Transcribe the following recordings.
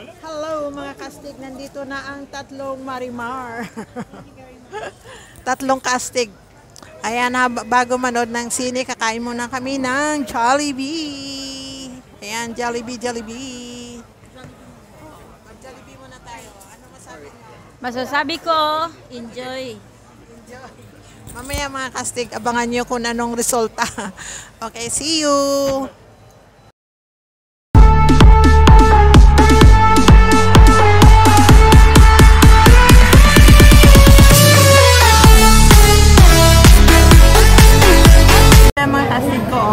Hello mga kastig, nandito na ang tatlong Marimar. tatlong kastig. Ayan na, bago manood ng sine, kakain muna kami ng Jollibee. Ayan, Jollibee, Jollibee. Jollibee muna tayo. Ano masabi mo? Masasabi ko, enjoy. Enjoy. Mamaya mga kastig, abangan nyo kung anong resulta. okay, see you!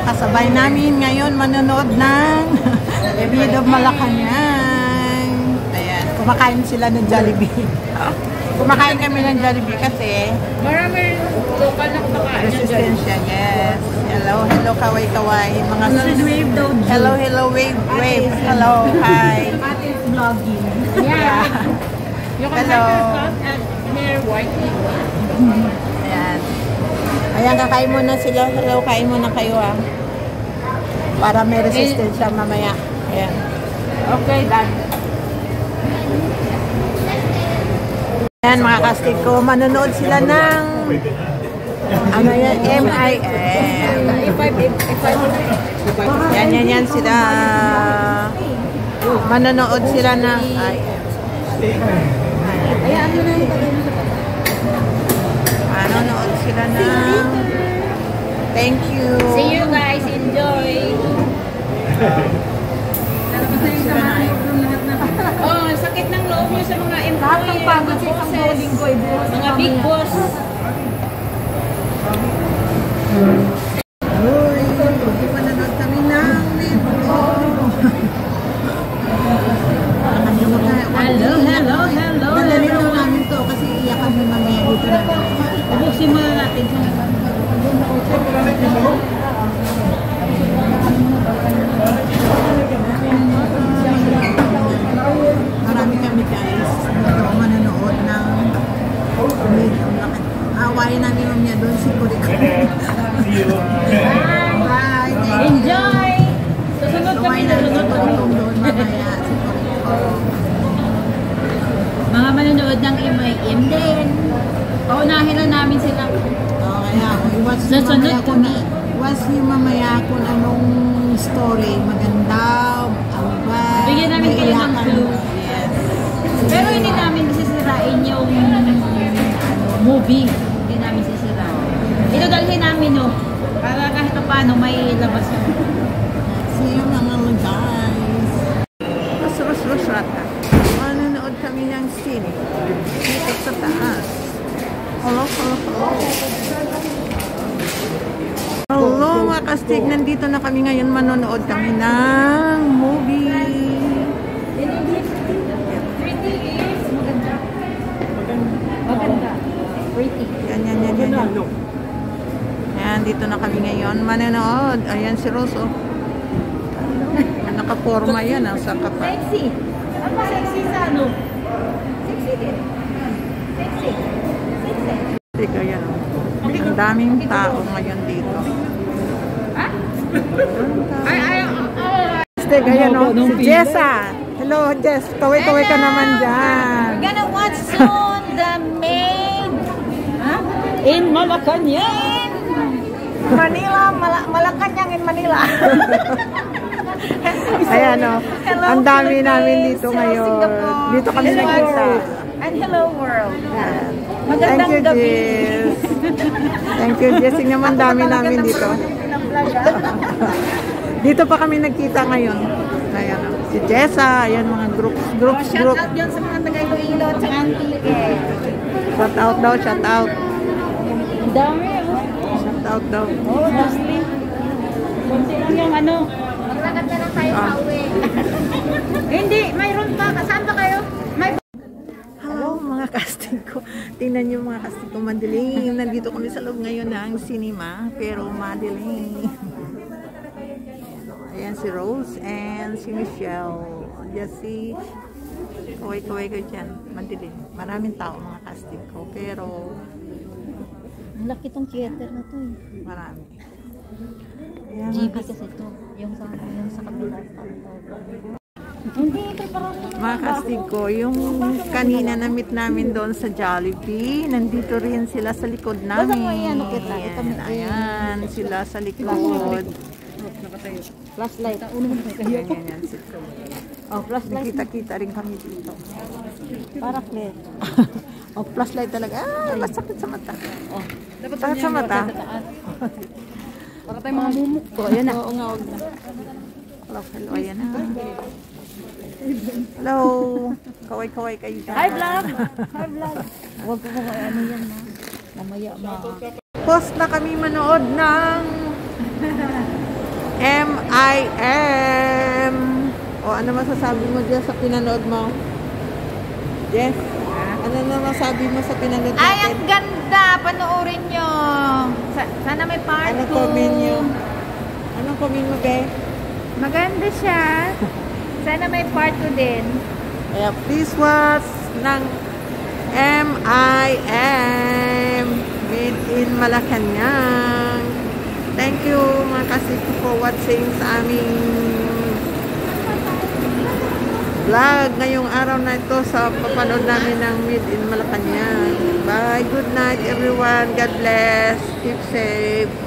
Kasabay namin ngayon manonood ng Ebido Malacanang. Ayan, kumakain sila ng Jollibee. kumakain kami ng Jollibee kasi Marami local na kumakain resistensya, yes. Hello, hello, kaway-kaway. Mga sis- wave daw. Hello, hello, wave, wave. Hello, hi. Ate is vlogging. Yeah. You can Hello. hair whitening. Ayan. Ayan, kakain muna sila. Hello, kain muna kayo ah. Para may resistensya mamaya. Ayan. Okay, done. Ayan, mga kastig ko, manonood sila ng ano yan, M.I.M. Yan, yan, yan sila. Manonood sila ng I.M. Ayan, ano na yung Manonood sila ng Thank you. See you guys, enjoy. Oh, sakit ng loob nyo sa mga employee. Pagod sa isang bowling ko, Mga big boss. Uy, manonood kami ng Metro. Hello, hello, hello. Madali lang namin to kasi iyak kami mamaya dito na. Ubusin muna natin. Marami kami guys. Ito manonood ng Metro. Awayin namin mamaya doon si Kuriko. Bye. Thank you. Enjoy! Susunod kami na sunod. Kuriko. Mga manonood ng MIM din. Paunahin na namin sila. Oh, kaya iwas niyo Susunod kami. iwas niyo mamaya kung anong story maganda, ba? Bigyan namin kayo ng clue. Yes. Pero hindi namin sisirain yung ano, movie. Hindi namin sisirain. Ito dalhin namin no. Para kahit pa paano may labas yun. See you mga guys. Ros, ros, rata. Manonood kami ng scene. Dito sa taas. Hello, hello, hello. Hello mga kastig, nandito na kami ngayon manonood kami ng movie. Maganda. Maganda. Pretty. Yan, yan, yan, yan. yan. Ayan, dito na kami ngayon. Manonood. Ayan si Roso. Nakaporma yan, ang saka pa. Sexy. Ano ba sexy sa ano? Sexy din. Sexy. Sexy. Teka, yan. oh. Ang daming tao ngayon dito. Ha? Ay, ay, ay. Teka, yan o. Si Jessa. Hello, Jess. Kaway-kaway ka naman dyan. We're gonna watch soon the main huh? in Malacanang. Manila, Mala Malacanang in Manila. Ayan o. Hello, Ang dami Philippines. namin dito Hello, ngayon. Singapore. Dito kami world. And hello world. Yan. Magandang Thank you, gabi. Jess. Thank you, Jess. Ang dami namin dito. Dito pa kami nagkita ngayon. Ayan o. Si Jessa. Ayan mga groups, groups, Shout group. out dyan sa mga taga Iloilo at sa Antique. Shout out daw, shout out. Ang dami. Oh. Out daw. Oh, mostly. Kunti lang yung ano. Maglakad na lang tayo Ah. uwi. Hindi, mayroon pa. Saan ba kayo? May Hello mga casting ko. Tingnan niyo mga casting ko, madilim. Nandito kami sa loob ngayon ng cinema, pero madilim. Ayan si Rose and si Michelle. Jessie. Kaway-kaway ko dyan. Madilim. Maraming tao mga casting ko, pero Ang laki tong theater na to eh. marami. Ayan, GB kasi to. Yung sa, yung sa kabila. Hindi. Mga kastig ko, yung kanina na meet namin doon sa Jollibee, nandito rin sila sa likod namin. Ito may- Ayan, sila sa likod. Flashlight. Ayan, yan, yan. sila. Oh, flashlight. Nakita-kita rin kami dito. Para clear. Oh, flashlight talaga. Ah, masakit sa mata. Oh. Dapat Sakit sa mata. Para tayong mga mumuk ko. Ayan na. Oo nga, huwag na. Hello, hello, ayan na. Hello. Kaway-kaway kayo. Hi, vlog! Hi, vlog! Huwag ko kung ano yan na. Mamaya ma... Post na kami manood ng M.I.M. O ano masasabi mo dyan sa pinanood mo? Jess? Masabi mo sa pinanood natin? Ay, ang ganda! Panoorin nyo! Sa- sana may part Ano 2. comment nyo? Anong comment mo, Be? Maganda siya. Sana may part 2 din. Kaya please watch ng M.I.M. Made in Malacanang. Thank you mga kasiko for watching sa aming vlog ngayong araw na ito sa papanood namin ng Made in Malacanang. Bye. Good night everyone. God bless. Keep safe.